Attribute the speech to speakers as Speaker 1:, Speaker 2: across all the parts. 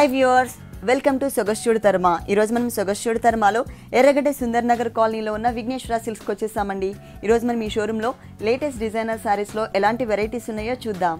Speaker 1: Hi viewers welcome to సొగస్చూడు తర్మ ఈరోజు మనం సొగస్చూడు తర్మాలో ఎర్రగడ్డ సుందర్ నగర్ కాలనీలో ఉన్న విఘ్నేశ్వర సిల్క్స్కి వచ్చేసామండి. ఈరోజు మనం ఈ షోరూంలో లేటెస్ట్ డిజైనర్ శారీస్లో ఎలాంటి వెరైటీస్ ఉన్నాయో చూద్దాం.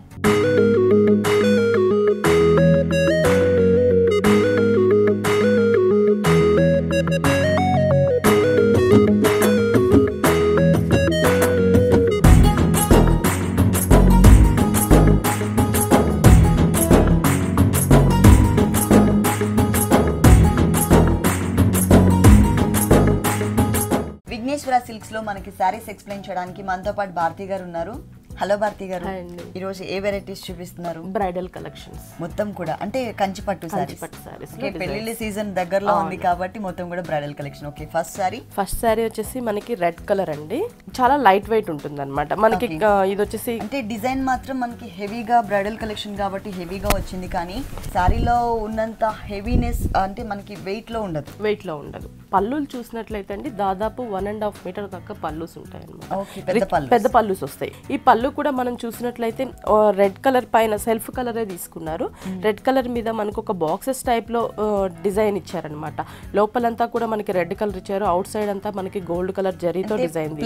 Speaker 1: విఘ్నేశ్వర సిల్క్స్లో మనకి శారీస్ ఎక్స్ప్లెయిన్ చేయడానికి మనతో పాటు భారతి గారు ఉన్నారు. హలో భారతి గారు.
Speaker 2: అండి.
Speaker 1: ఈరోజు ఏ వెరైటీస్ చూపిస్తున్నారు?
Speaker 2: బ్రైడల్ కలెక్షన్స్
Speaker 1: మొత్తం కూడా అంటే కంచి పట్టు సారీస్
Speaker 2: పట్టు
Speaker 1: ఓకే పెళ్ళిళ్ళ సీజన్ దగ్గరలో ఉంది కాబట్టి మొత్తం కూడా bridal collection okay first sari
Speaker 2: first sari వచ్చేసి మనకి రెడ్ కలర్ అండి. చాలా లైట్ వెయిట్ ఉంటుంది అనమాట మనకి ఇది వచ్చేసి
Speaker 1: అంటే డిజైన్ మాత్రం మనకి హెవీగా బ్రైడల్ కలెక్షన్ కాబట్టి హెవీగా వచ్చింది కానీ శారీలో ఉన్నంత హెవీనెస్ అంటే మనకి వెయిట్లో ఉండదు.
Speaker 2: వెయిట్లో ఉండదు. పళ్ళులు చూసినట్లయితే అండి దాదాపు వన్ అండ్ హాఫ్ మీటర్ దాకా పళ్ళుస్ ఉంటాయి అనమాట
Speaker 1: పెద్ద పళ్ళు
Speaker 2: పళ్ళుస్. వస్తాయి. ఈ పళ్ళు కూడా మనం చూసినట్లయితే రెడ్ కలర్ పైన సెల్ఫ్ కలరే తీసుకున్నారు. రెడ్ కలర్ మీద మనకు ఒక బాక్సెస్ టైప్లో డిజైన్ ఇచ్చారనమాట లోపలంతా కూడా మనకి రెడ్ కలర్ ఇచ్చారు. అవుట్ సైడ్ అంతా మనకి గోల్డ్ కలర్ జరీతో డిజైన్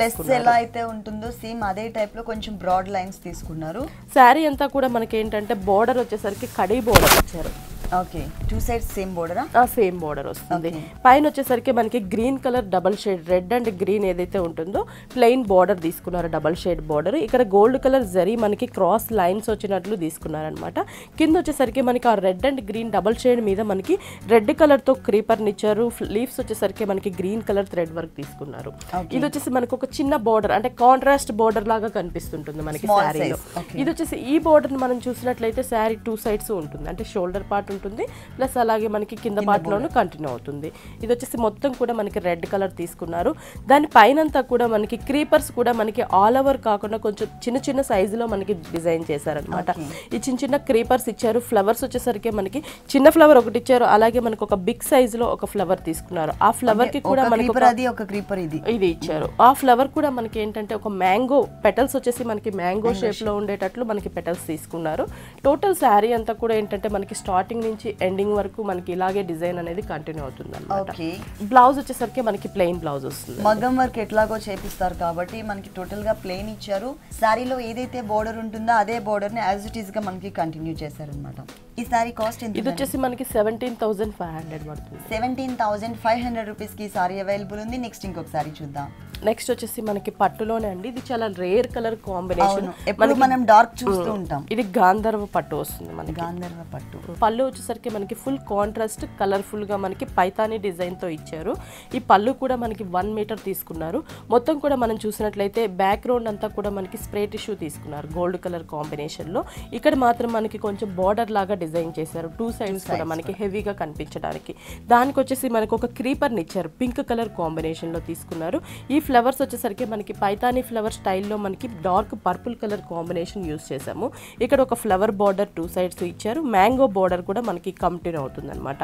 Speaker 1: ఎలా అయితే ఉంటుందో సేమ్ అదే టైప్లో కొంచెం బ్రాడ్ లైన్స్ తీసుకున్నారు.
Speaker 2: శారీ అంతా కూడా మనకి ఏంటంటే బోర్డర్ వచ్చేసరికి కడీ బోర్డర్ ఇచ్చారు.
Speaker 1: ఓకే. టూ సైడ్స్ సేమ్ బోర్డరా
Speaker 2: ఆ? సేమ్ బోర్డర్ వస్తుంది. పైన వచ్చేసరికి మనకి green colour double shade red and green ఏదైతే ఉంటుందో ప్లెయిన్ బార్డర్ తీసుకున్నారు డబల్ షేడ్ బార్డర్ ఇక్కడ గోల్డ్ కలర్ జరీ మనకి క్రాస్ లైన్స్ వచ్చినట్లు తీసుకున్నారనమాట కింద వచ్చేసరికి మనకి ఆ red and green double shade మీద మనకి రెడ్ కలర్తో క్రీపర్ ఇచ్చారు. లీవ్స్ వచ్చేసరికి మనకి గ్రీన్ కలర్ థ్రెడ్ వర్క్ తీసుకున్నారు. ఇది వచ్చేసి మనకి ఒక చిన్న బార్డర్ అంటే కాంట్రాస్ట్ బార్డర్ లాగా కనిపిస్తుంటుంది మనకి శారీలో. ఇది వచ్చేసి ఈ బోర్డర్ మనం చూసినట్లయితే శారీ టూ సైడ్స్ ఉంటుంది. అంటే షోల్డర్ పార్ట్ ఉంటుంది. ప్లస్ అలాగే మనకి కింద part లోను కంటిన్యూ అవుతుంది. ఇది వచ్చేసి మొత్తం కూడా మనకి రెడ్ కలర్ తీసుకున్నారు. దాని పైనంతా కూడా మనకి క్రీపర్స్ కూడా మనకి ఆల్ ఓవర్ కాకుండా కొంచెం చిన్న చిన్న సైజులో మనకి డిజైన్ చేశారనమాట ఈ చిన్న చిన్న క్రీపర్స్ ఇచ్చారు. ఫ్లవర్స్ వచ్చేసరికి మనకి చిన్న ఫ్లవర్ ఒకటి ఇచ్చారు. అలాగే మనకి ఒక బిగ్ సైజ్లో ఒక ఫ్లవర్ తీసుకున్నారు. ఆ ఫ్లవర్కి కూడా మనకి
Speaker 1: ఒక క్రీపర్ ఇది.
Speaker 2: ఇది ఇచ్చారు. ఆ ఫ్లవర్ కూడా మనకి ఏంటంటే ఒక మ్యాంగో పెటల్స్ వచ్చేసి మనకి మ్యాంగో షేప్లో ఉండేటట్లు మనకి పెటల్స్ తీసుకున్నారు. టోటల్ శారీ అంతా కూడా ఏంటంటే మనకి స్టార్టింగ్ నుంచి ఎండింగ్ వరకు మనకి ఇలాగే డిజైన్ అనేది కంటిన్యూ అవుతుంది అనమాట
Speaker 1: ఓకే
Speaker 2: బ్లౌజ్ వచ్చేసరికి మనకి ప్లెయిన్ బ్లౌజ్ వస్తుంది.
Speaker 1: మగ్గం వర్క్ ఎట్లాగో చేపిస్తారు కాబట్టి మనకి టోటల్గా ప్లెయిన్ ఇచ్చారు. శారీలో ఏదైతే బోర్డర్ ఉంటుందో అదే బోర్డర్ని యాజ్ ఇట్ ఈస్గా మనకి కంటిన్యూ చేశారనమాట ఈ శారీ కాస్ట్
Speaker 2: ఇది
Speaker 1: ఎంత
Speaker 2: వచ్చేసి మనకి సెవెంటీన్ థౌసండ్ ఫైవ్ హండ్రెడ్ పడుతుంది.
Speaker 1: సెవెంటీన్ థౌసండ్ ఫైవ్ హండ్రెడ్ రూపీస్కి సారీ అవైలబుల్ ఉంది. నెక్స్ట్ ఇంకొక సారీ చూద్దాం.
Speaker 2: నెక్స్ట్ వచ్చేసి మనకి పట్టులోనే అండి. ఇది చాలా రేర్ కలర్ కాంబినేషన్
Speaker 1: ఎప్పుడు మనం డార్క్ చూస్తూ ఉంటాం.
Speaker 2: ఇది గాంధర్వ పట్టు వస్తుంది మనకి.
Speaker 1: గాంధర్వ పట్టు.
Speaker 2: పళ్ళు వచ్చేసరికి మనకి ఫుల్ కాంట్రాస్ట్ కలర్ఫుల్గా మనకి పైతానీ డిజైన్తో ఇచ్చారు. ఈ పళ్ళు కూడా మనకి వన్ మీటర్ తీసుకున్నారు. మొత్తం కూడా మనం చూసినట్లయితే బ్యాక్గ్రౌండ్ అంతా కూడా మనకి స్ప్రే టిష్యూ తీసుకున్నారు గోల్డ్ కలర్ కాంబినేషన్లో. ఇక్కడ మాత్రం మనకి కొంచెం బార్డర్ లాగా డిజైన్ చేశారు. టూ సైడ్స్ కూడా మనకి హెవీగా కనిపించడానికి దానికి వచ్చేసి మనకి ఒక క్రీపర్ని ఇచ్చారు. పింక్ కలర్ కాంబినేషన్లో తీసుకున్నారు. ఈ ఫ్లవర్స్ వచ్చేసరికి మనకి పైతానీ ఫ్లవర్ స్టైల్లో మనకి dark purple colour combination use చేసాము ఇక్కడ ఒక ఫ్లవర్ బార్డర్ టూ సైడ్స్ ఇచ్చారు. మ్యాంగో బార్డర్ కూడా మనకి కంటిన్యూ అవుతుంది అనమాట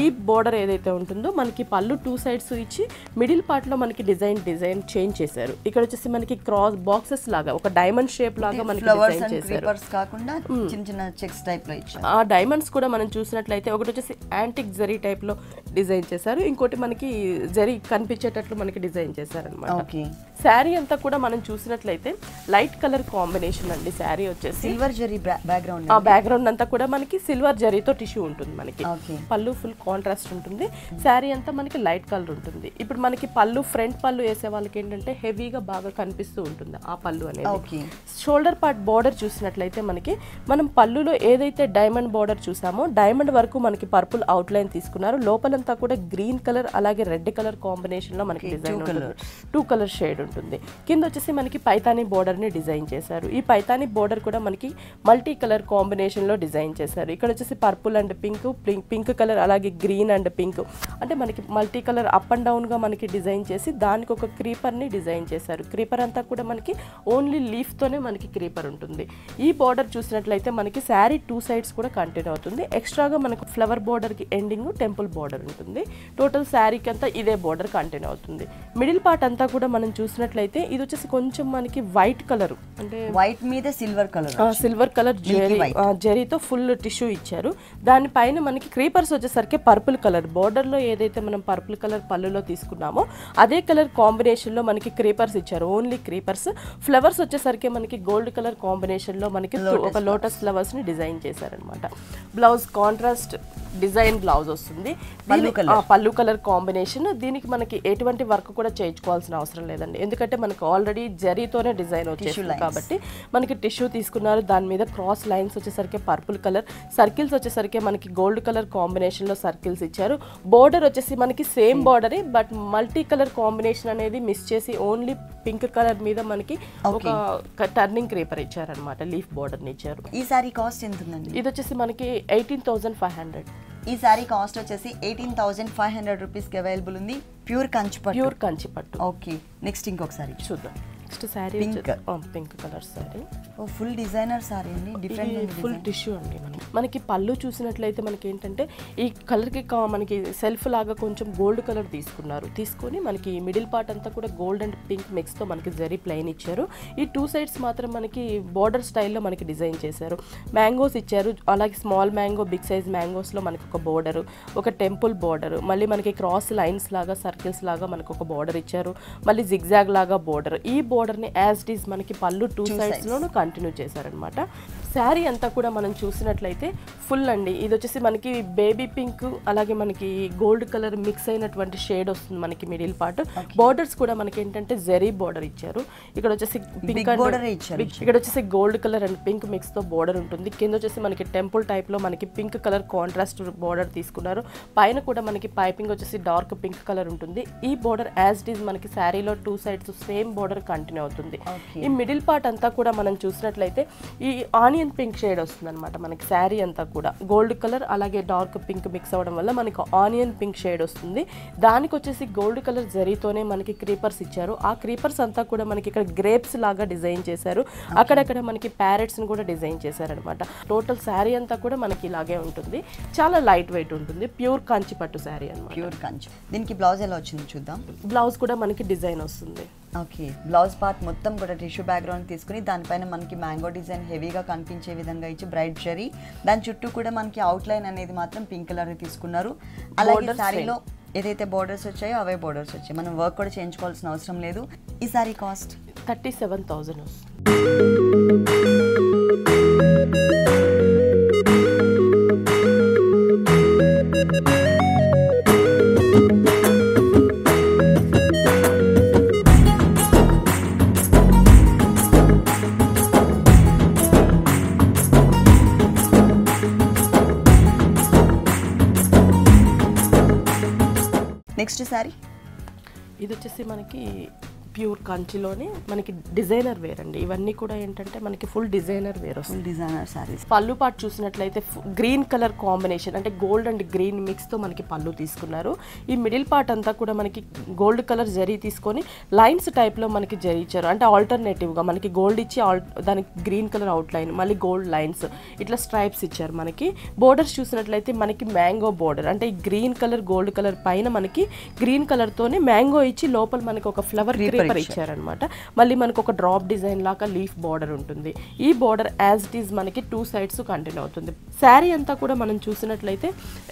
Speaker 2: ఈ బార్డర్ ఏదైతే ఉంటుందో మనకి పళ్ళు టూ సైడ్స్ ఇచ్చి మిడిల్ పార్ట్లో మనకి డిజైన్ డిజైన్ చేంజ్ చేశారు. ఇక్కడ వచ్చేసి మనకి క్రాస్ బాక్సెస్ లాగా ఒక డైమండ్ షేప్ లాగా మనకి డిజైన్ చేశారు.
Speaker 1: క్రీపర్స్ కాకుండా చిన్న చిన్న చెక్స్ టైప్లో ఇచ్చారు.
Speaker 2: ఆ డైమండ్స్ కూడా మనం చూసినట్లయితే ఒకటి వచ్చేసి యాంటిక్ జరీ టైప్లో డిజైన్ చేశారు. ఇంకోటి మనకి జరీ కనిపించేటట్లు మనకి డిజైన్ చేశారనమాట
Speaker 1: ఓకే.
Speaker 2: శారీ అంతా కూడా మనం చూసినట్లయితే లైట్ కలర్ కాంబినేషన్ అండి శారీ వచ్చేసి.
Speaker 1: సిల్వర్ జరీ బ్యాక్గ్రౌండ్
Speaker 2: ఆ బ్యాక్గ్రౌండ్ అంతా కూడా మనకి సిల్వర్ జరీతో టిష్యూ ఉంటుంది మనకి. పళ్ళు ఫుల్ కాంట్రాస్ట్ ఉంటుంది. శారీ అంతా మనకి లైట్ కలర్ ఉంటుంది. ఇప్పుడు మనకి పళ్ళు ఫ్రంట్ పళ్ళు వేసే వాళ్ళకి ఏంటంటే హెవీగా బాగా కనిపిస్తూ ఉంటుంది ఆ పళ్ళు అనేది. షోల్డర్ పార్ట్ బార్డర్ చూసినట్లయితే మనకి మనం పళ్ళులో ఏదైతే డైమండ్ బార్డర్ చూసామో డైమండ్ వరకు మనకి పర్పుల్ అవుట్ లైన్ తీసుకున్నారు. లోపలంతా కూడా గ్రీన్ కలర్ అలాగే రెడ్ కలర్ కాంబినేషన్లో మనకి డిజైన్ ఉంటుంది. టూ కలర్ షేడ్ ఉంటుంది. కింద వచ్చేసి మనకి పైతానీ బోర్డర్ని డిజైన్ చేశారు. ఈ పైతానీ బోర్డర్ కూడా మనకి మల్టీ కలర్ కాంబినేషన్లో డిజైన్ చేశారు. ఇక్కడ వచ్చేసి purple and pink pink colour అలాగే గ్రీన్ అండ్ పింక్. అంటే మనకి మల్టీ కలర్ అప్ అండ్ డౌన్గా మనకి డిజైన్ చేసి దానికి ఒక క్రీపర్ని డిజైన్ చేశారు. క్రీపర్ అంతా కూడా మనకి ఓన్లీ లీఫ్ తోనే మనకి క్రీపర్ ఉంటుంది. ఈ బార్డర్ చూసినట్లయితే మనకి శారీ టూ సైడ్స్ కూడా కంటిన్యూ అవుతుంది. ఎక్స్ట్రాగా మనకు ఫ్లవర్ బార్డర్కి ఎండింగ్ టెంపుల్ బార్డర్ ఉంటుంది. టోటల్ శారీకి అంతా ఇదే బార్డర్ కంటిన్యూ అవుతుంది. మిడిల్ పార్ట్ అంతా కూడా మనం చూసినట్లయితే ఇది వచ్చేసి కొంచెం మనకి వైట్ కలర్. అంటే
Speaker 1: వైట్ మీద silver colour
Speaker 2: silver colour zari. జెరీతో full tissue ఇచ్చారు. దానిపైన మనకి క్రీపర్స్ వచ్చేసరికి పర్పుల్ కలర్. లో ఏదైతే మనం పర్పుల్ కలర్ పళ్ళులో తీసుకున్నామో అదే కలర్ కాంబినేషన్లో మనకి క్రీపర్స్ ఇచ్చారు. Only creepers. ఫ్లవర్స్ వచ్చేసరికి మనకి గోల్డ్ కలర్ కాంబినేషన్లో మనకి ఒక లోటస్ ఫ్లవర్స్ని డిజైన్ చేశారనమాట బ్లౌజ్ కాంట్రాస్ట్ డిజైన్ బ్లౌజ్ వస్తుంది.
Speaker 1: పళ్ళు
Speaker 2: కలర్ కాంబినేషన్. దీనికి మనకి ఎటువంటి వర్క్ కూడా చేయించుకోవాల్సిన అవసరం లేదండి. ఎందుకంటే మనకి ఆల్రెడీ జరీతోనే డిజైన్ వచ్చేసింది కాబట్టి మనకి టిష్యూ తీసుకున్నారు. దాని మీద క్రాస్ లైన్స్ వచ్చేసరికి పర్పుల్ కలర్ సర్కిల్స్ వచ్చేసరికి మనకి గోల్డ్ కలర్ కాంబినేషన్లో సర్కిల్స్ ఇచ్చారు. బోర్డర్ వచ్చేసి మనకి సేమ్ బార్డరే బట్ మల్టీ కలర్ కాంబినేషన్ అనేది మిస్ చేసి ఓన్లీ పింక్ కలర్ మీద మనకి ఒక టర్నింగ్ క్రేపర్ ఇచ్చారనమాట లీఫ్ బోర్డర్ని ఇచ్చారు.
Speaker 1: ఈ సారీ కాస్ట్ ఎంత ఉందండి
Speaker 2: ఇది వచ్చేసి మనకి ఎయిటీన్ థౌసండ్ ఫైవ్ హండ్రెడ్
Speaker 1: ఈ సారీ కాస్ట్ వచ్చేసి ఎయిటీన్ థౌసండ్ ఫైవ్ హండ్రెడ్ రూపీస్కి అవైలబుల్ ఉంది. ప్యూర్ కంచిపట్టు
Speaker 2: ప్యూర్ కంచి పట్టు.
Speaker 1: ఓకే నెక్స్ట్ ఇంకొకసారి
Speaker 2: చూద్దాం. Next sari. Pink colour sari.
Speaker 1: ఓ ఫుల్ డిజైనర్ సారీ అండి డిఫరెంట్
Speaker 2: ఫుల్ టిష్యూ అండి మనకి. మనకి పళ్ళు చూసినట్లయితే మనకి ఏంటంటే ఈ కలర్కి కా- మనకి సెల్ఫ్ లాగా కొంచెం గోల్డ్ కలర్ తీసుకున్నారు. తీసుకొని మనకి మిడిల్ పార్ట్ అంతా కూడా గోల్డ్ అండ్ పింక్ మిక్స్తో మనకి జరీ ప్లెయిన్ ఇచ్చారు. ఈ టూ సైడ్స్ మాత్రం మనకి బార్డర్ స్టైల్లో మనకి డిజైన్ చేశారు. మ్యాంగోస్ ఇచ్చారు అలాగే స్మాల్ మ్యాంగో బిగ్ సైజ్ మ్యాంగోస్లో మనకి ఒక బోర్డర్ ఒక టెంపుల్ బోర్డర్ మళ్ళీ మనకి క్రాస్ లైన్స్ లాగా సర్కిల్స్ లాగా మనకి ఒక బోర్డర్ ఇచ్చారు. మళ్ళీ జిగ్జాగ్ లాగా బోర్డర్ ఈ బోర్డర్ని యాజ్ ఇట్ ఈస్ మనకి పళ్ళు టూ సైడ్స్లోనూ కంటిన్యూ చేశారనమాట శారీ అంతా కూడా మనం చూసినట్లయితే ఫుల్ అండి. ఇది వచ్చేసి మనకి బేబీ పింక్ అలాగే మనకి గోల్డ్ కలర్ మిక్స్ అయినటువంటి షేడ్ వస్తుంది మనకి మిడిల్ పార్ట్. బోర్డర్స్ కూడా మనకి ఏంటంటే జెరీ బోర్డర్ ఇచ్చారు. ఇక్కడ వచ్చేసి పింక్. ఇక్కడ వచ్చేసి గోల్డ్ కలర్ అండ్ పింక్ మిక్స్తో బోర్డర్ ఉంటుంది. కింద వచ్చేసి మనకి టెంపుల్ టైప్లో మనకి పింక్ కలర్ కాంట్రాస్ట్ బోర్డర్ తీసుకున్నారు. పైన కూడా మనకి పైపింగ్ వచ్చేసి డార్క్ పింక్ కలర్ ఉంటుంది. ఈ బోర్డర్ యాజ్ ఇట్ ఈస్ మనకి శారీలో two sides same border continue అవుతుంది. ఈ మిడిల్ పార్ట్ అంతా కూడా మనం చూసినట్లయితే ఈ ఆనియన్ పింక్ షేడ్ వస్తుంది అనమాట మనకి శారీ అంతా కూడా. గోల్డ్ కలర్ అలాగే డార్క్ పింక్ మిక్స్ అవ్వడం వల్ల మనకి ఆనియన్ పింక్ షేడ్ వస్తుంది. దానికి వచ్చేసి గోల్డ్ కలర్ జరీతోనే మనకి క్రీపర్స్ ఇచ్చారు. ఆ క్రీపర్స్ అంతా కూడా మనకి ఇక్కడ గ్రేప్స్ లాగా డిజైన్ చేశారు. అక్కడక్కడ మనకి ప్యారెట్స్ని కూడా డిజైన్ చేశారనమాట టోటల్ శారీ అంతా కూడా మనకి ఇలాగే ఉంటుంది. చాలా లైట్ వెయిట్ ఉంటుంది. ప్యూర్ కంచి పట్టు శారీ అనమాట
Speaker 1: ప్యూర్ కంచి దీనికి బ్లౌజ్ ఎలా వచ్చింది చూద్దాం.
Speaker 2: బ్లౌజ్ కూడా మనకి డిజైన్ వస్తుంది.
Speaker 1: ఓకే. బ్లౌజ్ పార్ట్ మొత్తం కూడా టిష్యూ బ్యాక్గ్రౌండ్ తీసుకుని దానిపైన మనకి మ్యాంగో డిజైన్ హెవీగా కనిపించే విధంగా ఇచ్చి బ్రైట్ జరీ. దాని చుట్టూ కూడా మనకి అవుట్ లైన్ అనేది మాత్రం పింక్ కలర్ తీసుకున్నారు. అలాగే శారీలో ఏదైతే బోర్డర్స్ వచ్చాయో అవే బోర్డర్స్ వచ్చాయి. మనం వర్క్ కూడా చేయించుకోవాల్సిన అవసరం లేదు. ఈ sari cost
Speaker 2: thirty seven thousand వస్తుంది.
Speaker 1: నెక్స్ట్ సారీ?
Speaker 2: ఇది వచ్చేసి మనకి ప్యూర్ కంచిలోనే మనకి డిజైనర్ వేర్ అండి. ఇవన్నీ కూడా ఏంటంటే మనకి ఫుల్ డిజైనర్ వేర్ వస్తుంది
Speaker 1: డిజైనర్ సారీస్.
Speaker 2: పళ్ళు పాటు చూసినట్లయితే గ్రీన్ కలర్ కాంబినేషన్ అంటే గోల్డ్ అండ్ గ్రీన్ మిక్స్తో మనకి పళ్ళు తీసుకున్నారు. ఈ మిడిల్ పార్ట్ అంతా కూడా మనకి గోల్డ్ కలర్ జరీ తీసుకొని లైన్స్ టైప్లో మనకి జరీ ఇచ్చారు. అంటే ఆల్టర్నేటివ్గా మనకి గోల్డ్ ఇచ్చి ఆల్ దానికి గ్రీన్ కలర్ అవుట్ లైన్ మళ్ళీ గోల్డ్ లైన్స్ ఇట్లా స్ట్రైప్స్ ఇచ్చారు మనకి. బోర్డర్స్ చూసినట్లయితే మనకి మ్యాంగో బోర్డర్. అంటే ఈ గ్రీన్ కలర్ గోల్డ్ కలర్ పైన మనకి గ్రీన్ కలర్తోనే మ్యాంగో ఇచ్చి లోపల మనకి ఒక ఫ్లవర్ క్రీపర్ ఇచ్చారనమాట. మళ్ళీ మనకు ఒక డ్రాప్ డిజైన్ లాగా లీఫ్ బార్డర్ ఉంటుంది. ఈ బార్డర్ యాజ్ ఇట్ ఈస్ మనకి టూ సైడ్స్ కంటిన్యూ అవుతుంది. శారీ అంతా కూడా మనం చూసినట్లయితే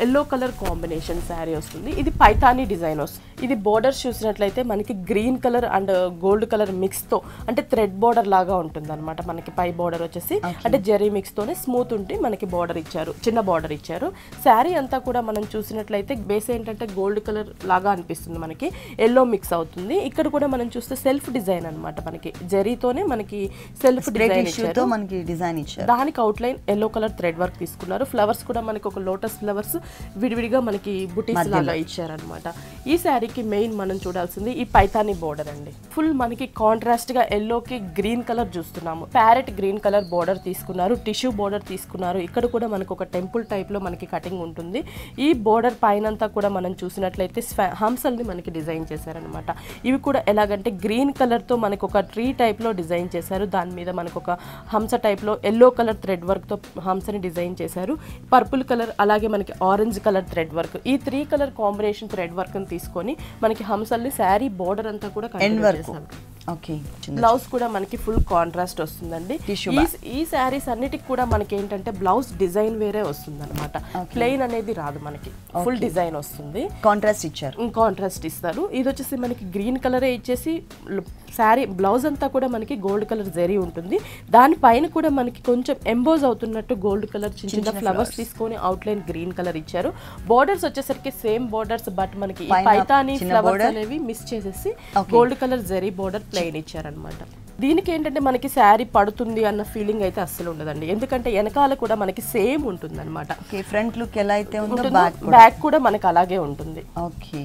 Speaker 2: ఎల్లో కలర్ కాంబినేషన్ శారీ వస్తుంది. ఇది పైతానీ డిజైన్ వస్తుంది ఇది బోర్డర్ చూసినట్లయితే మనకి green colour and gold colour మిక్స్తో అంటే థ్రెడ్ బార్డర్ లాగా ఉంటుంది అనమాట మనకి పై బార్డర్ వచ్చేసి అంటే జెరీ మిక్స్ తోనే స్మూత్ ఉంటే మనకి బార్డర్ ఇచ్చారు చిన్న బార్డర్ ఇచ్చారు. శారీ అంతా కూడా మనం చూసినట్లయితే బేస్ ఏంటంటే గోల్డ్ కలర్ లాగా అనిపిస్తుంది మనకి ఎల్లో మిక్స్ అవుతుంది. ఇక్కడ కూడా మనం చూస్తే సెల్ఫ్ డిజైన్ అన్నమాట మనకి. జరీతోనే మనకి సెల్ఫ్ డిజైన్ ఇచ్చారు.
Speaker 1: మనకి డిజైన్ ఇచ్చారు.
Speaker 2: దానికి out line yellow colour thread work తీసుకున్నారు. ఫ్లవర్స్ కూడా మనకి ఒక లోటస్ ఫ్లవర్స్ విడివిడిగా మనకి బుటీస్ లాగా ఇచ్చారనమాట ఈ శారీకి మెయిన్ మనం చూడాల్సింది ఈ పైతాని బోర్డర్ అండి. ఫుల్ మనకి కాంట్రాస్ట్గా ఎల్లో కి గ్రీన్ కలర్ చూస్తున్నాము. ప్యారెట్ గ్రీన్ కలర్ బోర్డర్ తీసుకున్నారు. టిష్యూ బోర్డర్ తీసుకున్నారు. ఇక్కడ కూడా మనకు ఒక టెంపుల్ టైప్లో మనకి కటింగ్ ఉంటుంది. ఈ బోర్డర్ పైనంతా కూడా మనం చూసినట్లయితే హంసల్ని మనకి డిజైన్ చేశారనమాట ఇవి కూడా ఎలాగంటే గ్రీన్ కలర్తో మనకి ఒక ట్రీ టైప్లో డిజైన్ చేశారు. దాని మీద మనకు ఒక హంస టైప్లో ఎల్లో కలర్ థ్రెడ్ వర్క్తో హంసని డిజైన్ చేశారు. పర్పుల్ కలర్ అలాగే మనకి ఆరెంజ్ కలర్ థ్రెడ్ వర్క్. ఈ త్రీ కలర్ కాంబినేషన్ థ్రెడ్ వర్క్ని తీసుకొని మనకి హంసల్ని శారీ బోర్డర్ అంతా కూడా
Speaker 1: వరకు.
Speaker 2: చేశారు.
Speaker 1: ఓకే
Speaker 2: బ్లౌజ్ కూడా మనకి ఫుల్ కాంట్రాస్ట్ వస్తుందండి. ఈ శారీస్ అన్నిటికి కూడా మనకి ఏంటంటే బ్లౌజ్ డిజైన్ వేరే వస్తుంది అనమాట ప్లెయిన్ అనేది రాదు మనకి. ఫుల్ డిజైన్ వస్తుంది.
Speaker 1: కాంట్రాస్ట్ ఇచ్చారు.
Speaker 2: కాంట్రాస్ట్ ఇస్తారు. ఇది వచ్చేసి మనకి గ్రీన్ కలరే ఇచ్చేసి శారీ బ్లౌజ్ అంతా కూడా మనకి గోల్డ్ కలర్ జరీ ఉంటుంది. దానిపైన కూడా మనకి కొంచెం ఎంబోజ్ అవుతున్నట్టు గోల్డ్ కలర్ చిన్న చిన్న ఫ్లవర్స్ తీసుకొని అవుట్లైన్ గ్రీన్ కలర్ ఇచ్చారు. బోర్డర్స్ వచ్చేసరికి సేమ్ బోర్డర్స్ బట్ మనకి పైతాని ఫ్లవర్స్. అనేవి మిస్ చేసేసి gold colour zari border plain ఇచ్చారనమాట దీనికి ఏంటంటే మనకి శారీ పడుతుంది అన్న ఫీలింగ్ అయితే అస్సలు ఉండదండి. ఎందుకంటే వెనకాల కూడా మనకి సేమ్ ఉంటుంది అనమాట
Speaker 1: ఫ్రంట్ లుక్ ఎలా అయితే ఉందో బ్యాక్
Speaker 2: బ్యాక్ కూడా మనకి అలాగే ఉంటుంది.
Speaker 1: ఓకే.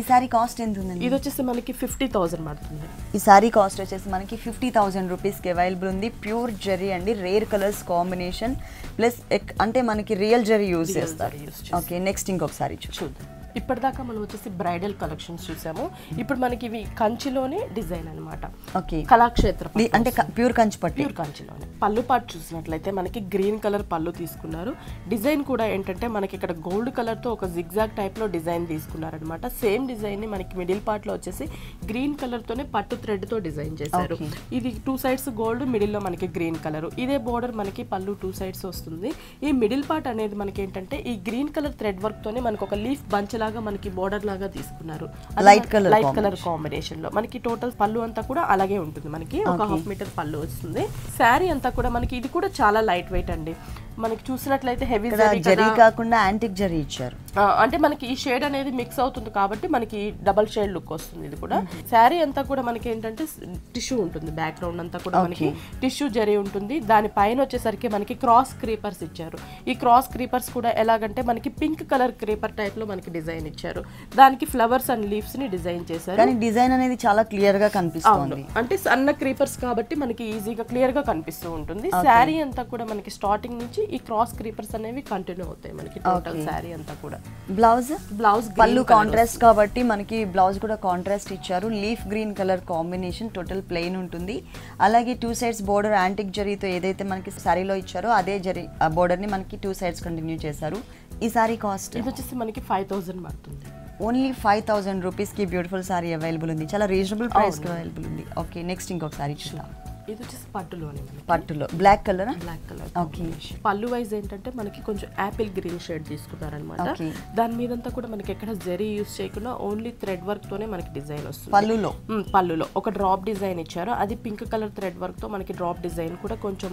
Speaker 1: ఈ సారీ కాస్ట్ ఎంత ఉందండి?
Speaker 2: ఇది వచ్చేసి మనకి ఫిఫ్టీ థౌసండ్ పడుతుంది.
Speaker 1: ఈ సారీ కాస్ట్ వచ్చేసి మనకి ఫిఫ్టీ థౌసండ్ రూపీస్కి అవైలబుల్ ఉంది. ప్యూర్ జరీ అండి రేర్ కలర్స్ కాంబినేషన్. ప్లస్ అంటే మనకి రియల్ జరీ యూజ్ చేస్తారు. ఓకే నెక్స్ట్ ఇంకొక సారీ చూ
Speaker 2: చూద్దాం. ఇప్పటిదాకా మనం వచ్చేసి బ్రైడల్ కలెక్షన్స్ చూసాము. ఇప్పుడు మనకి ఇవి కంచిలోనే డిజైన్ అన్నమాట.
Speaker 1: ఓకే.
Speaker 2: కళాక్షేత్ర
Speaker 1: అంటే ప్యూర్ కంచి పట్టి.
Speaker 2: ప్యూర్ కంచిలోనే. పళ్ళు పాటు చూసినట్లయితే మనకి గ్రీన్ కలర్ పళ్ళు తీసుకున్నారు. డిజైన్ కూడా ఏంటంటే మనకి ఇక్కడ గోల్డ్ కలర్తో ఒక జిగ్జాగ్ టైప్లో డిజైన్ తీసుకున్నారనమాట సేమ్ డిజైన్ని మనకి మిడిల్ పార్ట్లో వచ్చేసి గ్రీన్ కలర్ తోనే పట్టు థ్రెడ్తో డిజైన్ చేశారు. ఇది టూ సైడ్స్ గోల్డ్ మిడిల్లో మనకి గ్రీన్ కలర్. ఇదే బోర్డర్ మనకి పళ్ళు టూ సైడ్స్ వస్తుంది. ఈ మిడిల్ పార్ట్ అనేది మనకి ఏంటంటే ఈ గ్రీన్ కలర్ థ్రెడ్ వర్క్ తోనే మనకి ఒక లీఫ్ బంచ్ లాగా మనకి బోర్డర్ లాగా తీసుకున్నారు.
Speaker 1: Light colour
Speaker 2: లైట్ కలర్ కాంబినేషన్లో. మనకి టోటల్ పళ్ళు అంతా కూడా అలాగే ఉంటుంది. మనకి ఒక హాఫ్ మీటర్ పళ్ళు వస్తుంది. శారీ అంతా కూడా మనకి ఇది కూడా చాలా లైట్ వెయిట్ అండి. మనకి చూసినట్లయితే హెవీ
Speaker 1: జరీ కాకుండా యాంటిక్ జరీ ఇచ్చారు.
Speaker 2: అంటే మనకి ఈ షేడ్ అనేది మిక్స్ అవుతుంది కాబట్టి మనకి డబల్ షేడ్ లుక్ వస్తుంది ఇది కూడా. శారీ అంతా కూడా మనకి ఏంటంటే టిష్యూ ఉంటుంది బ్యాక్గ్రౌండ్ అంతా కూడా మనకి టిష్యూ జరీ ఉంటుంది. దాని పైన వచ్చేసరికి మనకి క్రాస్ క్రీపర్స్ ఇచ్చారు. ఈ క్రాస్ క్రీపర్స్ కూడా ఎలాగంటే మనకి పింక్ కలర్ క్రీపర్ టైప్లో మనకి డిజైన్ ఇచ్చారు. దానికి ఫ్లవర్స్ అండ్ లీవ్స్ని డిజైన్ చేశారు.
Speaker 1: కానీ డిజైన్ అనేది చాలా
Speaker 2: క్లియర్గా
Speaker 1: కనిపిస్తుంది.
Speaker 2: అంటే సన్న క్రీపర్స్ కాబట్టి మనకి ఈజీగా క్లియర్గా కనిపిస్తూ ఉంటుంది. శారీ అంతా కూడా మనకి స్టార్టింగ్ నుంచి ఈ క్రాస్ క్రీపర్స్ అనేవి కంటిన్యూ అవుతాయి మనకి టోటల్ శారీ అంతా కూడా.
Speaker 1: బ్లౌజ్
Speaker 2: బ్లౌజ్
Speaker 1: పళ్ళు కాంట్రాస్ట్ కాబట్టి మనకి బ్లౌజ్ కూడా కాంట్రాస్ట్ ఇచ్చారు. Leaf green colour combination total plain ఉంటుంది. అలాగే టూ సైడ్స్ బోర్డర్ యాంటిక్ జరీతో ఏదైతే మనకి సారీలో ఇచ్చారో అదే జరీ ఆ border ని మనకి టూ సైడ్స్ కంటిన్యూ చేశారు. ఈ సారీ కాస్ట్
Speaker 2: ఇది వచ్చేసి మనకి ఫైవ్ థౌసండ్ పడుతుంది.
Speaker 1: ఓన్లీ ఫైవ్ థౌసండ్ రూపీస్కి బ్యూటిఫుల్ సారీ అవైలబుల్ ఉంది. చాలా రీజనబుల్ ప్రైస్కి అవైలబుల్ ఉంది. ఓకే నెక్స్ట్ ఇంకొక సారీ చూద్దాం.
Speaker 2: ఇది వచ్చేసి పట్టులోనే
Speaker 1: పట్టులో. Black colour
Speaker 2: black colour
Speaker 1: okay
Speaker 2: పళ్ళు వైజ్ ఏంటంటే మనకి కొంచెం యాపిల్ గ్రీన్ షేడ్ తీసుకున్నారనమాట. దాని మీదంతా కూడా మనకి ఎక్కడ జరీ యూస్ చేయకుండా ఓన్లీ థ్రెడ్ వర్క్ తోనే మనకి డిజైన్ వస్తుంది.
Speaker 1: పళ్ళులో?
Speaker 2: పళ్ళులో. ఒక డ్రాప్ డిజైన్ ఇచ్చారు. అది పింక్ కలర్ థ్రెడ్ వర్క్తో మనకి డ్రాప్ డిజైన్ కూడా కొంచెం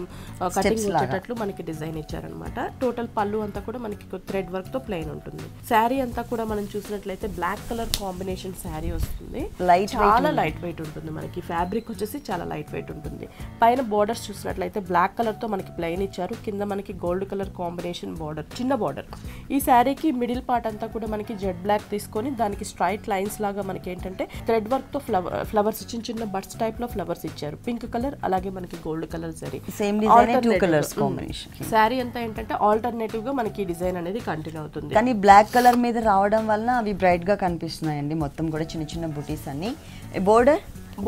Speaker 2: కటింగ్ వచ్చేటట్లు మనకి డిజైన్ ఇచ్చారనమాట టోటల్ పళ్ళు అంతా కూడా మనకి థ్రెడ్ వర్క్తో ప్లెయిన్ ఉంటుంది. శారీ అంతా కూడా మనం చూసినట్లయితే బ్లాక్ కలర్ కాంబినేషన్ శారీ వస్తుంది.
Speaker 1: Light
Speaker 2: చాలా లైట్ వెయిట్ ఉంటుంది మనకి. ఫ్యాబ్రిక్ వచ్చేసి చాలా లైట్ వెయిట్ ఉంటుంది. పైన బోర్డర్స్ చూసినట్లయితే బ్లాక్ కలర్తో మనకి ప్లెయిన్ ఇచ్చారు. కింద మనకి గోల్డ్ కలర్ కాంబినేషన్ బోర్డర్ చిన్న బోర్డర్ ఈ శారీకి మిడిల్ పార్ట్ అంతా కూడా మనకి జెడ్ బ్లాక్ తీసుకొని దానికి స్ట్రైట్ లైన్స్ లాగా మనకి ఏంటంటే థ్రెడ్ వర్క్తో ఫ్లవర్ ఫ్లవర్స్ చిన్న చిన్న బర్డ్స్ టైప్లో ఫ్లవర్స్ ఇచ్చారు. పింక్ కలర్ అలాగే మనకి గోల్డ్ కలర్ సరీ
Speaker 1: same design colours combination
Speaker 2: sari అంతా ఏంటంటే ఆల్టర్నేటివ్గా మనకి డిజైన్ అనేది కంటిన్యూ అవుతుంది.
Speaker 1: కానీ బ్లాక్ కలర్ మీద రావడం వలన అవి బ్రైట్గా కనిపిస్తున్నాయండి. మొత్తం కూడా చిన్న చిన్న బుటీస్ అన్ని. బోర్డర్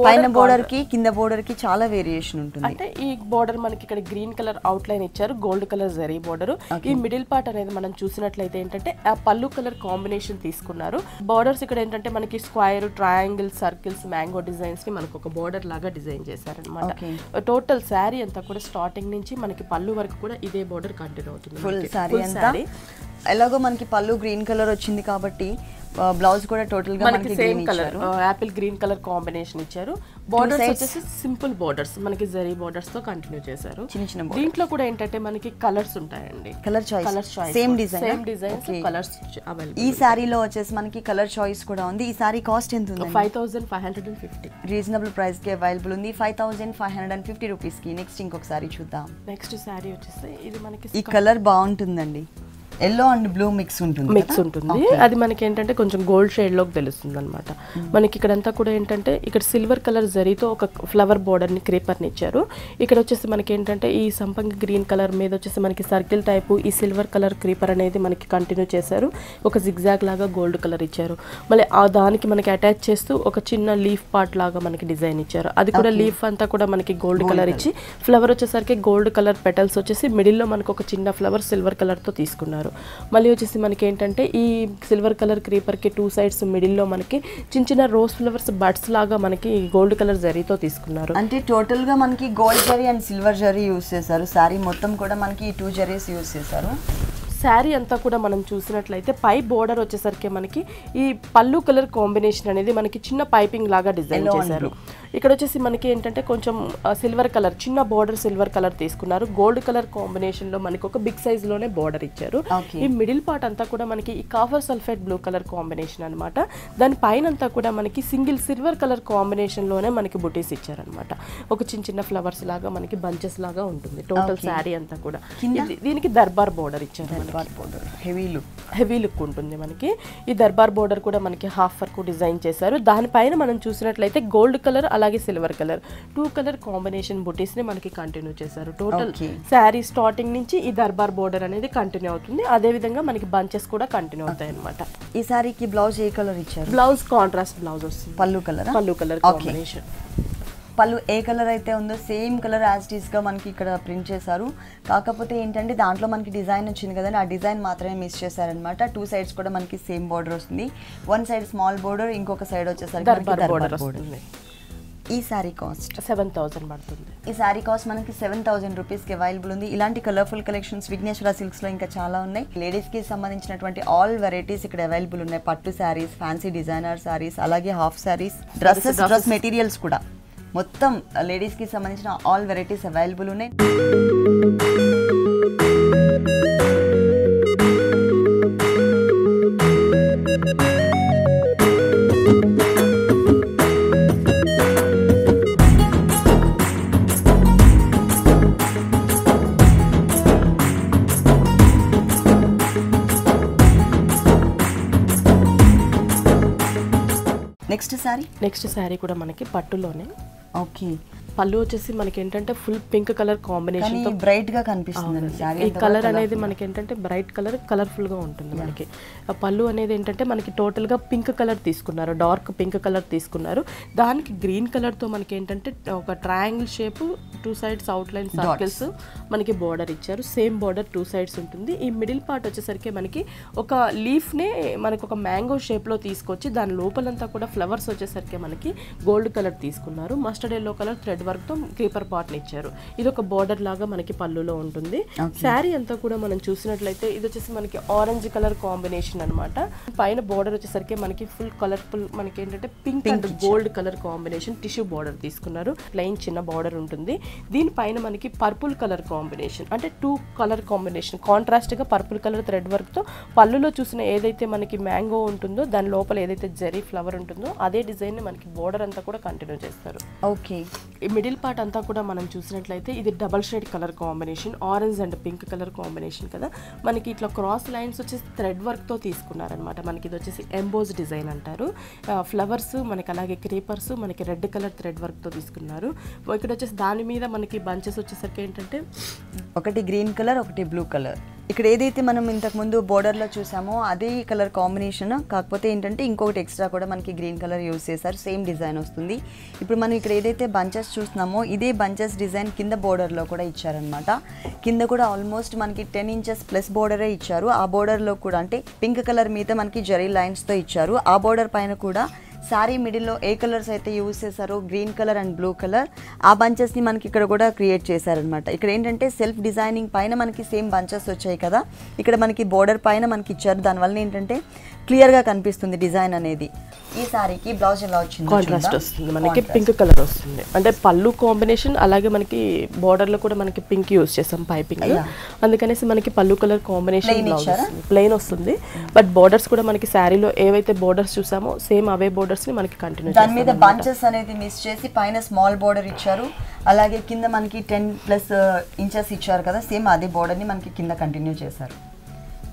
Speaker 1: పైన బోర్డర్కి కింద బోర్డర్కి చాలా వేరియేషన్ ఉంటుంది.
Speaker 2: అంటే ఈ బోర్డర్ మనకి ఇక్కడ గ్రీన్ కలర్ అవుట్ లైన్ ఇచ్చారు గోల్డ్ కలర్ జరీ బోర్డర్ ఈ మిడిల్ పార్ట్ అనేది మనం చూసినట్లయితే ఏంటంటే ఆ పళ్ళు కలర్ కాంబినేషన్ తీసుకున్నారు. బోర్డర్స్ ఇక్కడ ఏంటంటే మనకి స్క్వైర్ ట్రయాంగిల్ సర్కిల్స్ మ్యాంగో డిజైన్స్ని మనకు ఒక బోర్డర్ లాగా డిజైన్ చేశారనమాట
Speaker 1: Okay.
Speaker 2: టోటల్ శారీ అంతా కూడా స్టార్టింగ్ నుంచి మనకి పళ్ళు వరకు కూడా ఇదే బోర్డర్ కంటిన్యూ అవుతుంది
Speaker 1: ఫుల్
Speaker 2: saree.
Speaker 1: ఎలాగో మనకి పళ్ళు గ్రీన్ కలర్ వచ్చింది కాబట్టి బ్లౌజ్ కూడా టోటల్గా
Speaker 2: మనకి same colour apple green colour combination ఇచ్చారు. బోర్డర్స్. వచ్చేసి సింపుల్ బోర్డర్స్ మనకి జరీ బోర్డర్స్తో కంటిన్యూ చేశారు.
Speaker 1: చిన్న చిన్న.
Speaker 2: దీంట్లో కూడా ఏంటంటే మనకి కలర్స్ ఉంటాయండి.
Speaker 1: Colour choice
Speaker 2: colour choice
Speaker 1: same design
Speaker 2: same designs colours available
Speaker 1: ఈ సారీలో వచ్చేసి మనకి కలర్ చాయిస్ కూడా ఉంది. ఈ సారీ కాస్ట్ ఎంత ఉంది
Speaker 2: five thousand five hundred and fifty
Speaker 1: reasonable ప్రైస్కి అవైలబుల్ ఉంది. Five thousand five hundred and fifty రూపీస్కి. నెక్స్ట్ ఇంకొక సారీ చూద్దాం.
Speaker 2: నెక్స్ట్ శారీ వచ్చేసి ఇది మనకి
Speaker 1: ఈ కలర్ బాగుంటుందండి. ఎల్లో అండ్ బ్లూ మిక్స్ ఉంటుంది
Speaker 2: మిక్స్ ఉంటుంది. అది మనకి ఏంటంటే కొంచెం గోల్డ్ షేడ్లోకి తెలుస్తుంది అనమాట మనకి ఇక్కడంతా కూడా ఏంటంటే ఇక్కడ సిల్వర్ కలర్ జరీతో ఒక ఫ్లవర్ బోర్డర్ని క్రేపర్ని ఇచ్చారు. ఇక్కడ వచ్చేసి మనకి ఏంటంటే ఈ సంపంగి గ్రీన్ కలర్ మీద వచ్చేసి మనకి సర్కిల్ టైపు ఈ సిల్వర్ కలర్ క్రీపర్ అనేది మనకి కంటిన్యూ చేశారు. ఒక జిగ్జాగ్ లాగా గోల్డ్ కలర్ ఇచ్చారు. మళ్ళీ ఆ దానికి మనకి అటాచ్ చేస్తూ ఒక చిన్న లీఫ్ పార్ట్ లాగా మనకి డిజైన్ ఇచ్చారు. అది కూడా లీఫ్ అంతా కూడా మనకి గోల్డ్ కలర్ ఇచ్చి ఫ్లవర్ వచ్చేసరికి గోల్డ్ కలర్ పెటల్స్ వచ్చేసి మిడిల్లో మనకు ఒక చిన్న ఫ్లవర్ సిల్వర్ కలర్తో తీసుకున్నారు. తీసుకున్నారు మళ్ళీ వచ్చేసి మనకి ఏంటంటే ఈ సిల్వర్ కలర్ క్రీపర్కి టూ సైడ్స్ మిడిల్లో మనకి చిన్న చిన్న రోజ్ ఫ్లవర్స్ బడ్స్ లాగా మనకి గోల్డ్ కలర్ జరీతో తీసుకున్నారు.
Speaker 1: అంటే టోటల్గా మనకి gold zari and silver zari use చేశారు. సారీ మొత్తం కూడా మనకి ఈ టూ జరీస్ యూస్ చేశారు.
Speaker 2: శారీ అంతా కూడా మనం చూసినట్లయితే పై బోర్డర్ వచ్చేసరికి మనకి ఈ పళ్ళు కలర్ కాంబినేషన్ అనేది మనకి చిన్న పైపింగ్ లాగా డిజైన్ చేశారు. ఇక్కడ వచ్చేసి మనకి ఏంటంటే కొంచెం సిల్వర్ కలర్ చిన్న బోర్డర్ సిల్వర్ కలర్ తీసుకున్నారు. గోల్డ్ కలర్ కాంబినేషన్లో మనకి ఒక బిగ్ సైజ్లోనే బోర్డర్ ఇచ్చారు. ఈ మిడిల్ పార్ట్ అంతా కూడా మనకి ఈ copper sulphate blue colour combination అన్నమాట. దాని పైన అంతా కూడా మనకి సింగిల్ సిల్వర్ కలర్ కాంబినేషన్లోనే మనకి బుటీస్ ఇచ్చారనమాట ఒక చిన్న చిన్న ఫ్లవర్స్ లాగా మనకి బంచెస్ లాగా ఉంటుంది. టోటల్. శారీ అంతా కూడా. దీనికి దర్బార్ బోర్డర్ ఇచ్చారు.
Speaker 1: Darbar border. Heavy look
Speaker 2: heavy look ఉంటుంది మనకి. ఈ దర్బార్ బోర్డర్ కూడా మనకి హాఫ్ వర్క్ డిజైన్ చేశారు. దానిపైన మనం చూసినట్లయితే గోల్డ్ కలర్ అలాగే silver colour. Two colour combination బుటీస్ని మనకి కంటిన్యూ చేశారు. టోటల్. శారీ స్టార్టింగ్ నుంచి ఈ దర్బార్ బోర్డర్ అనేది కంటిన్యూ అవుతుంది. అదే విధంగా మనకి బంచెస్ కూడా కంటిన్యూ అవుతాయి అనమాట
Speaker 1: ఈ సారీకి బ్లౌజ్ ఏ కలర్ ఇచ్చారు?
Speaker 2: బ్లౌజ్ కాంట్రాస్ట్ బ్లౌజ్ వస్తుంది.
Speaker 1: పళ్ళు కలర్?
Speaker 2: పళ్ళు కలర్. కాంబినేషన్
Speaker 1: పళ్ళు ఏ కలర్ అయితే ఉందో సేమ్ కలర్ యాజ్ టీస్గా మనకి ఇక్కడ ప్రింట్ చేశారు. కాకపోతే ఏంటంటే దాంట్లో మనకి డిజైన్ వచ్చింది కదండి ఆ డిజైన్ మాత్రమే మిస్ చేశారనమాట టూ సైడ్స్ కూడా మనకి సేమ్ బోర్డర్ వస్తుంది. వన్ సైడ్ స్మాల్ బోర్డర్ ఇంకొక సైడ్ వచ్చేసరికి
Speaker 2: బోర్డర్. వస్తుంది.
Speaker 1: ఈ సారీ కాస్ట్.
Speaker 2: సెవెన్ థౌసండ్ పడుతుంది.
Speaker 1: ఈ సారీ కాస్ట్ మనకి సెవెన్ థౌసండ్ రూపీస్కి అవైలబుల్ ఉంది. ఇలాంటి కలర్ఫుల్ కలెక్షన్స్ విఘ్నేశ్వర సిల్క్స్లో ఇంకా చాలా ఉన్నాయి. లేడీస్కి సంబంధించినటువంటి ఆల్ వెరైటీస్ ఇక్కడ అవైలబుల్ ఉన్నాయి. పట్టు శారీస్ ఫ్యాన్సీ డిజైనర్ శారీస్ అలాగే half saris dresses. Dress materials కూడా. మొత్తం లేడీస్కి సంబంధించిన ఆల్ వెరైటీస్ అవైలబుల్ ఉన్నాయి. నెక్స్ట్ సారీ
Speaker 2: నెక్స్ట్ శారీ కూడా మనకి పట్టులోనే
Speaker 1: ఓకే
Speaker 2: పళ్ళు వచ్చేసి మనకి ఏంటంటే ఫుల్ పింక్ కలర్
Speaker 1: కాంబినేషన్తో బ్రైట్గా కనిపిస్తుంది
Speaker 2: ఈ కలర్ అనేది మనకి ఏంటంటే బ్రైట్ కలర్ కలర్ఫుల్గా ఉంటుంది మనకి. పళ్ళు అనేది ఏంటంటే మనకి టోటల్గా పింక్ కలర్ తీసుకున్నారు. డార్క్ పింక్ కలర్ తీసుకున్నారు. దానికి గ్రీన్ కలర్తో మనకి ఏంటంటే ఒక triangle shape two sides out line circles మనకి బోర్డర్ ఇచ్చారు. సేమ్ బోర్డర్ టూ సైడ్స్ ఉంటుంది. ఈ మిడిల్ పార్ట్ వచ్చేసరికి మనకి ఒక లీఫ్ నే మనకి ఒక మ్యాంగో షేప్లో తీసుకొచ్చి దాని లోపలంతా కూడా ఫ్లవర్స్ వచ్చేసరికి మనకి గోల్డ్ కలర్ తీసుకున్నారు. మస్టర్డ్ ఎల్లో కలర్ థ్రెడ్ వర్క్తో క్రీపర్ పాట్ని ఇచ్చారు. ఇది ఒక బోర్డర్ లాగా మనకి పళ్ళులో ఉంటుంది. శారీ అంతా కూడా మనం చూసినట్లయితే ఇది వచ్చేసి మనకి ఆరెంజ్ కలర్ కాంబినేషన్ అన్నమాట. పైన బోర్డర్ వచ్చేసరికి మనకి ఫుల్ కలర్ఫుల్ మనకి ఏంటంటే pink and gold colour combination tissue border తీసుకున్నారు. ప్లెయిన్ చిన్న బోర్డర్ ఉంటుంది. దీనిపైన మనకి పర్పుల్ కలర్ కాంబినేషన్ అంటే టూ కలర్ కాంబినేషన్ కాంట్రాస్ట్గా పర్పుల్ కలర్ థ్రెడ్ వర్క్తో పళ్ళులో చూసిన ఏదైతే మనకి మ్యాంగో ఉంటుందో దాని లోపల ఏదైతే జరీ ఫ్లవర్ ఉంటుందో అదే డిజైన్ మనకి బోర్డర్ అంతా కూడా కంటిన్యూ చేస్తారు.
Speaker 1: ఓకే
Speaker 2: మిడిల్ పార్ట్ అంతా కూడా మనం చూసినట్లయితే ఇది double shade colour combination orange and pink colour combination కదా. మనకి ఇట్లా క్రాస్ లైన్స్ వచ్చేసి థ్రెడ్ వర్క్తో తీసుకున్నారనమాట మనకి ఇది వచ్చేసి ఎంబోజ్ డిజైన్ అంటారు. ఫ్లవర్స్ మనకి అలాగే క్రీపర్స్ మనకి రెడ్ కలర్ థ్రెడ్ వర్క్తో తీసుకున్నారు. ఇక్కడ వచ్చేసి దాని మీద మనకి బంచెస్ వచ్చేసరికి ఏంటంటే
Speaker 1: ఒకటి గ్రీన్ కలర్ ఒకటి బ్లూ కలర్. ఇక్కడ ఏదైతే మనం ఇంతకు ముందు లో చూసామో అదే కలర్ కాంబినేషన్. కాకపోతే ఏంటంటే ఇంకొకటి ఎక్స్ట్రా కూడా మనకి గ్రీన్ కలర్ యూస్ చేశారు. సేమ్ డిజైన్ వస్తుంది. ఇప్పుడు మనం ఇక్కడ ఏదైతే బంచెస్ చూ చూస్తున్నామో. ఇదే బంచెస్ డిజైన్ కింద బోర్డర్లో లో కూడా ఇచ్చారనమాట కింద కూడా ఆల్మోస్ట్ మనకి టెన్ ఇంచెస్ ప్లస్ బోర్డరే ఇచ్చారు. ఆ బోర్డర్లో లో కూడా అంటే పింక్ కలర్ మీద మనకి జరీ లైన్స్తో ఇచ్చారు. ఆ బోర్డర్ పైన కూడా శారీ మిడిల్లో ఏ కలర్స్ అయితే యూస్ చేశారో green colour and blue colour ఆ బంచెస్ని మనకి ఇక్కడ కూడా క్రియేట్ చేశారనమాట ఇక్కడ ఏంటంటే సెల్ఫ్ డిజైనింగ్ పైన మనకి సేమ్ బంచెస్ వచ్చాయి కదా. ఇక్కడ మనకి బోర్డర్ పైన మనకి ఇచ్చారు. దానివల్ల ఏంటంటే క్లియర్గా కనిపిస్తుంది డిజైన్ అనేది. ఈ శారీకి బ్లౌజ్ ఎలా వచ్చింది
Speaker 2: కాంట్రాస్ట్ వస్తుంది. మనకి పింక్ కలర్ వస్తుంది. అంటే పళ్ళు కాంబినేషన్ అలాగే మనకి border లో కూడా మనకి పింక్ యూస్ చేసాం పైపింగ్ అందుకనేసి మనకి pallu colour combination blouse? Plain వస్తుంది. బట్ బోర్డర్స్ కూడా మనకి శారీలో ఏవైతే బోర్డర్స్ చూసామో సేమ్ అవే బోర్డర్స్ ని మనకి కంటిన్యూ
Speaker 1: దాని మీద బంచెస్ అనేది మిస్ చేసి పైన స్మాల్ బోర్డర్ ఇచ్చారు. అలాగే కింద మనకి టెన్ ప్లస్ ఇంచెస్ ఇచ్చారు కదా సేమ్ అదే border ని మనకి కింద కంటిన్యూ చేశారు.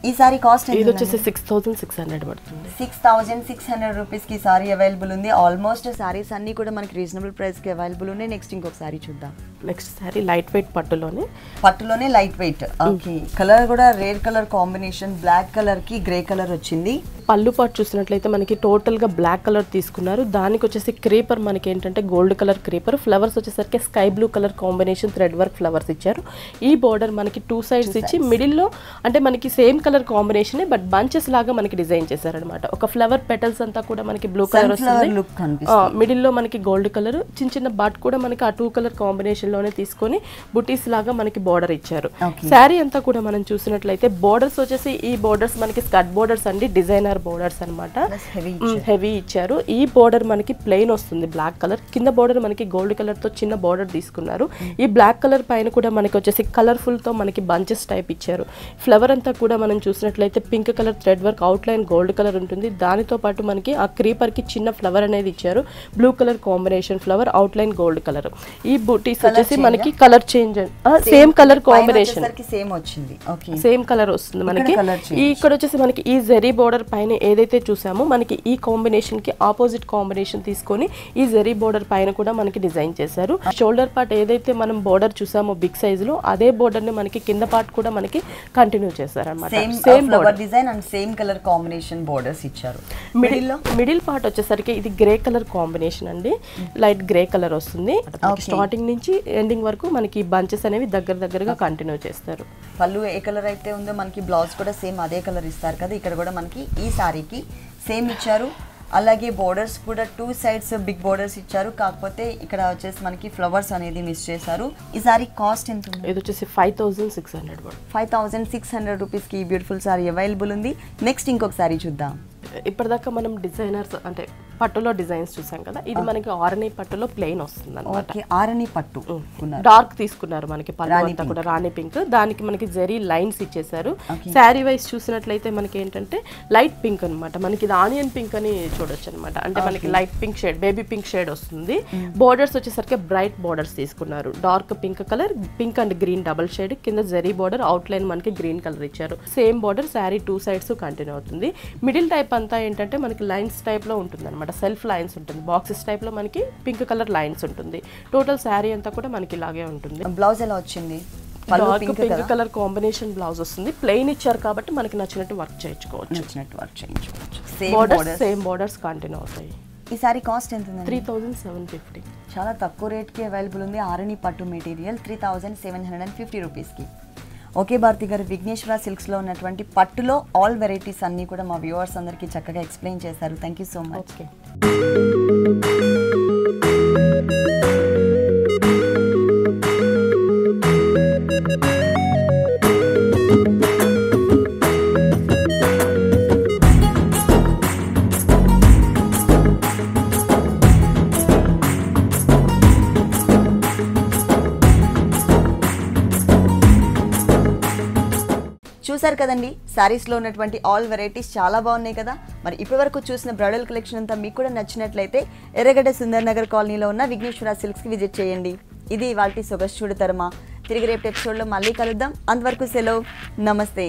Speaker 1: ఈ సారీ కాస్ట్
Speaker 2: ఇది వచ్చేసి సిక్స్ థౌసండ్ సిక్స్ హండ్రెడ్ పడుతుంది.
Speaker 1: సిక్స్ థౌజండ్ సిక్స్ హండ్రెడ్ రూపీస్కి సారీ అవైలబుల్ ఉంది. ఆల్మోస్ట్ సారీస్ అన్నీ కూడా మనకి రీజనబుల్ ప్రైస్కి అవైలబుల్ ఉన్నాయి. నెక్స్ట్ ఇంకొక సారీ చూద్దాం.
Speaker 2: నెక్స్ట్ శారీ లైట్ వెయిట్ పట్టులోనే.
Speaker 1: పట్టులోనే లైట్ వెయిట్ ఓకే కలర్ కూడా రేర్ కలర్ కాంబినేషన్ బ్లాక్ కలర్కి గ్రే కలర్ వచ్చింది.
Speaker 2: పళ్ళు పాటు చూసినట్లయితే మనకి టోటల్గా బ్లాక్ కలర్ తీసుకున్నారు. దానికి వచ్చేసి క్రీపర్ మనకి ఏంటంటే గోల్డ్ కలర్ క్రీపర్ ఫ్లవర్స్ వచ్చేసరికి sky blue colour combination thread work flowers ఇచ్చారు. ఈ బోర్డర్ మనకి టూ సైడ్స్ ఇచ్చి మిడిల్లో అంటే మనకి same colour combination but bunches లాగా మనకి డిజైన్ చేశారనమాట. ఒక ఫ్లవర్ పెటల్స్ అంతా కూడా మనకి బ్లూ కలర్ వస్తుంది. మిడిల్లో మనకి గోల్డ్ కలర్ చిన్న చిన్న బట్ కూడా మనకి ఆ టూ కలర్ కాంబినేషన్లోనే తీసుకొని బుటీస్ లాగా మనకి బోర్డర్ ఇచ్చారు. శారీ అంతా కూడా మనం చూసినట్లయితే బోర్డర్స్ వచ్చేసి ఈ బోర్డర్స్ మనకి స్కట్ బోర్డర్స్ అండి డిజైనర్ బోర్డర్స్ అనమాట హెవీ ఇచ్చారు. ఈ బోర్డర్ మనకి ప్లెయిన్ వస్తుంది బ్లాక్ కలర్. కింద బోర్డర్ మనకి గోల్డ్ కలర్తో చిన్న బోర్డర్ తీసుకున్నారు. ఈ బ్లాక్ కలర్ పైన కూడా మనకి వచ్చేసి కలర్ఫుల్తో మనకి బంచెస్ టైప్ ఇచ్చారు. ఫ్లవర్ అంతా కూడా మనం చూసినట్లయితే pink colour thread work outline gold colour ఉంటుంది. దానితో పాటు మనకి ఆ క్రీపర్కి చిన్న ఫ్లవర్ అనేది ఇచ్చారు. Blue colour combination flower outline gold colour ఈ బూటీస్ వచ్చేసి మనకి colour change same colour combination
Speaker 1: same వచ్చింది.
Speaker 2: సేమ్ కలర్ వస్తుంది మనకి. ఇక్కడ వచ్చేసి మనకి ఈ జెరీ బోర్డర్ పైన ఏదైతే చూసామో మనకి ఈ కాంబినేషన్కి ఆపోజిట్ కాంబినేషన్ తీసుకొని ఈ జెరీ బోర్డర్ పైన కూడా మనకి డిజైన్ చేశారు. షోల్డర్ పార్ట్ ఏదైతే మనం బోర్డర్ చూసామో బిగ్ సైజ్లో అదే బోర్డర్ని మనకి కింద పార్ట్ కూడా మనకి కంటిన్యూ చేశారన్నమాట.
Speaker 1: Same
Speaker 2: same
Speaker 1: flower design and same colour combination borders ఇచ్చారు. మిడిల్లో?
Speaker 2: మిడిల్ పార్ట్ వచ్చేసరికి ఇది గ్రే కలర్ కాంబినేషన్ అండి. లైట్ గ్రే కలర్ వస్తుంది. స్టార్టింగ్ నుంచి ఎండింగ్ వరకు మనకి బంచెస్ అనేవి దగ్గర దగ్గరగా కంటిన్యూ చేస్తారు.
Speaker 1: పళ్ళు ఏ కలర్ అయితే ఉందో మనకి బ్లౌజ్ కూడా సేమ్ అదే కలర్ ఇస్తారు కదా. ఇక్కడ కూడా మనకి ఈ సారీకి సేమ్ ఇచ్చారు. అలాగే బోర్డర్స్ కూడా టూ సైడ్స్ బిగ్ బోర్డర్స్ ఇచ్చారు. కాకపోతే ఇక్కడ వచ్చేసి మనకి ఫ్లవర్స్ అనేది మిస్ చేశారు. ఈ సారీ కాస్ట్ ఎంత ఉంది?
Speaker 2: ఇది వచ్చేసి five thousand six hundred
Speaker 1: five thousand six hundred రూపీస్కి ఈ బ్యూటిఫుల్ సారీ అవైలబుల్ ఉంది. నెక్స్ట్ ఇంకొక సారీ చూద్దాం.
Speaker 2: ఇప్పటిదాకా మనం డిజైనర్స్ అంటే పట్టులో డిజైన్స్ చూసాం కదా ఇది మనకి ఆరణి పట్టులో ప్లెయిన్ వస్తుంది అనమాట
Speaker 1: ఆరని పట్టు.
Speaker 2: డార్క్ తీసుకున్నారు మనకి పళ్ళు అంతా కూడా రాణి పింక్ దానికి మనకి జరీ లైన్స్ ఇచ్చేసారు శారీ వైజ్ చూసినట్లయితే మనకి ఏంటంటే లైట్ పింక్ అన్నమాట. మనకి ఇది ఆనియన్ పింక్ అని చూడొచ్చు అనమాట అంటే మనకి light pink shade baby pink shade వస్తుంది. బోర్డర్స్ వచ్చేసరికి బ్రైట్ బోర్డర్స్ తీసుకున్నారు. Dark pink colour pink and green double shade కింద జరీ బోర్డర్ అవుట్ లైన్ మనకి గ్రీన్ కలర్ ఇచ్చారు. Same border sari two sides continue అవుతుంది. మిడిల్ టైప్ అంతా ఏంటంటే మనకి లైన్స్ టైప్లో ఉంటుంది అనమాట సెల్ఫ్ లైన్స్ ఉంటుంది. బాక్సెస్ టైప్లో మనకి పింక్ కలర్ లైన్స్ ఉంటుంది. టోటల్ శారీ అంతా కూడా మనకి ఇలాగే ఉంటుంది.
Speaker 1: బ్లౌజ్ ఎలా వచ్చింది?
Speaker 2: Dark
Speaker 1: pink
Speaker 2: colour combination blouse వస్తుంది. ప్లెయిన్ ఇచ్చారు కాబట్టి మనకి నచ్చినట్టు వర్క్ చేయించుకోవచ్చు.
Speaker 1: నచ్చినట్టు వర్క్ చేయించుకోవచ్చు. Same
Speaker 2: borders
Speaker 1: border
Speaker 2: same borders continue అవుతాయి.
Speaker 1: ఈ సారీ కాస్ట్ ఎంత
Speaker 2: త్రీ థౌజండ్ సెవెన్ ఫిఫ్టీ.
Speaker 1: చాలా తక్కువ రేట్కి అవైలబుల్ ఉంది. ఆరణి పట్టు material three thousand seven hundred and fifty రూపీస్కి. ఓకే భారతి గారు విఘ్నేశ్వర సిల్క్స్లో ఉన్నటువంటి పట్టులో ఆల్ వెరైటీస్ అన్నీ కూడా మా వ్యూవర్స్ అందరికీ చక్కగా ఎక్స్ప్లెయిన్ చేశారు. Thank you so much
Speaker 2: okay
Speaker 1: చూసారు కదండి? శారీస్లో ఉన్నటువంటి ఆల్ వెరైటీస్ చాలా బాగున్నాయి కదా? మరి ఇప్పటివరకు చూసిన బ్రైడల్ కలెక్షన్ అంతా మీకు కూడా నచ్చినట్లయితే ఎర్రగడ్డ సుందర్ నగర్ కాలనీలో ఉన్న విఘ్నేశ్వర సిల్క్స్కి విజిట్ చేయండి. ఇది వాటి సొగస్చూడు తరమా తిరిగి రేపు ఎపిసోడ్లో మళ్ళీ కలుద్దాం. అంతవరకు సెలవు. నమస్తే.